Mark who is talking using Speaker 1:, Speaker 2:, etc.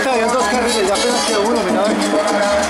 Speaker 1: acá habían dos carriles y apenas quedó uno, mirá.